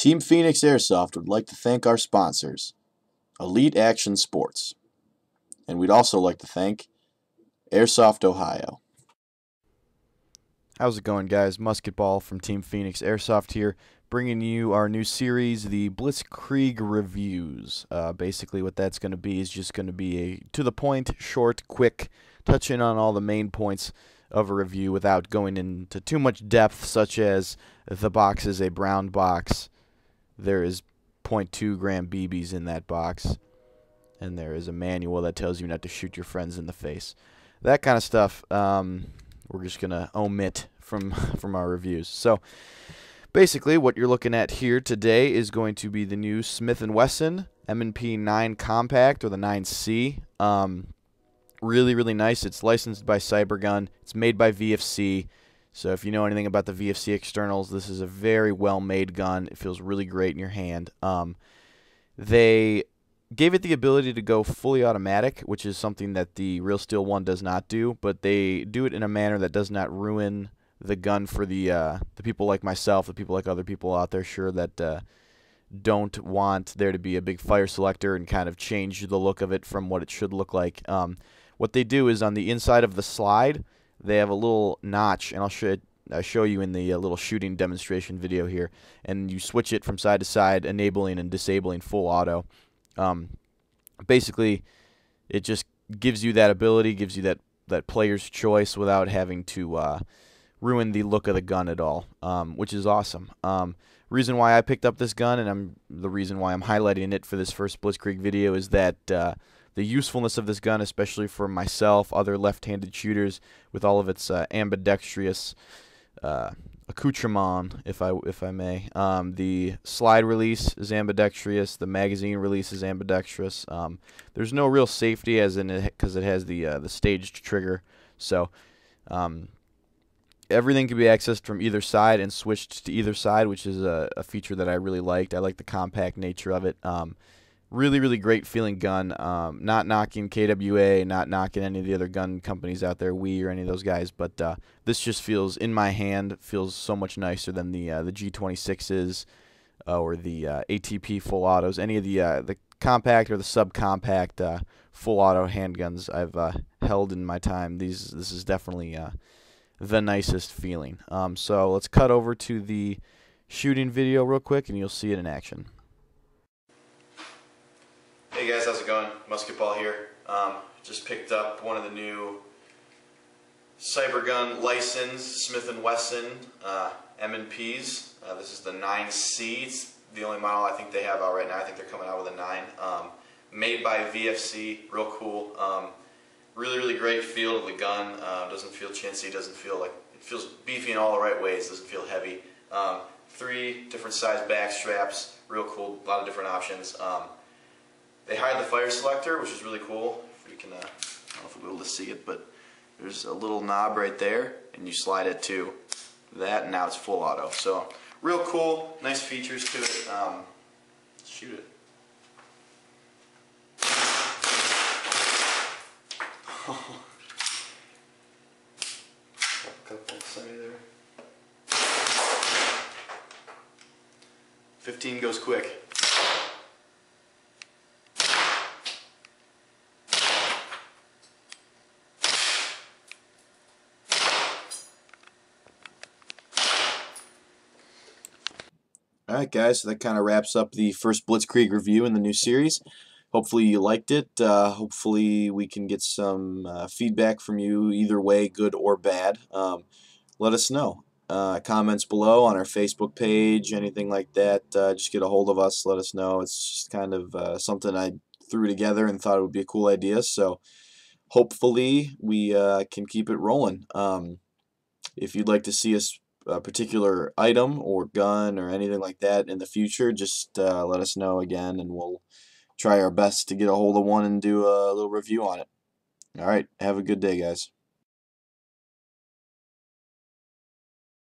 Team Phoenix Airsoft would like to thank our sponsors, Elite Action Sports. And we'd also like to thank Airsoft Ohio. How's it going, guys? Musketball from Team Phoenix Airsoft here, bringing you our new series, the Blitzkrieg Reviews. Uh, basically, what that's going to be is just going to be a to the point, short, quick, touching on all the main points of a review without going into too much depth, such as the box is a brown box, there is 0.2 gram BBs in that box, and there is a manual that tells you not to shoot your friends in the face. That kind of stuff. Um, we're just going to omit from from our reviews. So basically what you're looking at here today is going to be the new Smith & Wesson M&P 9 Compact or the 9C. Um, really, really nice. It's licensed by Cybergun. It's made by VFC. So if you know anything about the VFC externals, this is a very well-made gun. It feels really great in your hand. Um, they gave it the ability to go fully automatic, which is something that the Real Steel 1 does not do, but they do it in a manner that does not ruin the gun for the uh, the people like myself, the people like other people out there, sure that uh, don't want there to be a big fire selector and kind of change the look of it from what it should look like. Um, what they do is on the inside of the slide, they have a little notch, and I'll show I show you in the uh, little shooting demonstration video here, and you switch it from side to side, enabling and disabling full auto. Um, basically, it just gives you that ability, gives you that that player's choice without having to uh, ruin the look of the gun at all, um, which is awesome. Um, reason why I picked up this gun, and I'm the reason why I'm highlighting it for this first Blitzkrieg video, is that uh, the usefulness of this gun, especially for myself, other left-handed shooters, with all of its uh, ambidextrous uh, accoutrement, if I if I may. Um, the slide release is ambidextrous. The magazine release is ambidextrous. Um, there's no real safety as in it because it has the uh, the staged trigger. So um, everything can be accessed from either side and switched to either side, which is a, a feature that I really liked. I like the compact nature of it. Um, really, really great feeling gun. Um, not knocking KWA, not knocking any of the other gun companies out there, WE or any of those guys, but uh, this just feels in my hand feels so much nicer than the uh, the G26s uh, or the uh, ATP full autos. Any of the uh, the compact or the subcompact full auto handguns I've held in my time. These this is definitely the nicest feeling. Um, so let's cut over to the shooting video real quick, and you'll see it in action. Hey guys, how's it going? Musketball here. Um, just picked up one of the new Cybergun licensed Smith & Wesson uh, M&Ps. Uh, this is the 9C. It's the only model I think they have out right now. I think they're coming out with a 9. Um, made by VFC, real cool. Um, really, really great feel of the gun. Uh, doesn't feel chintzy, doesn't feel like, it feels beefy in all the right ways, doesn't feel heavy. Um, three different size back straps, real cool, a lot of different options. They hide the fire selector, which is really cool. If you can, uh, I don't know if we'll be able to see it, but there's a little knob right there, and you slide it to that, and now it's full auto. So real cool, nice features to it. Um, shoot it. there. Fifteen goes quick. All right, guys, so that kind of wraps up the first Blitzkrieg review in the new series. Hopefully you liked it. Uh, hopefully we can get some uh, feedback from you either way, good or bad. Um, let us know. Uh, comments below on our Facebook page, anything like that. Uh, just get a hold of us. Let us know. It's kind of uh, something I threw together and thought it would be a cool idea. So hopefully we uh, can keep it rolling. Um, if you'd like to see us a particular item or gun or anything like that in the future, just uh, let us know again and we'll try our best to get a hold of one and do a little review on it. All right, have a good day, guys.